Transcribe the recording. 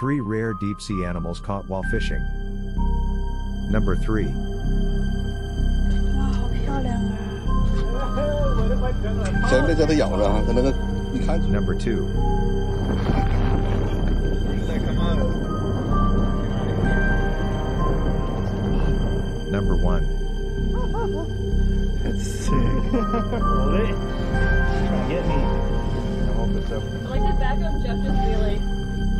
3 Rare Deep Sea Animals Caught While Fishing. Number 3. Number 2. Number 1. That's sick. Hold it. Get me. I like the background Jeff just realized.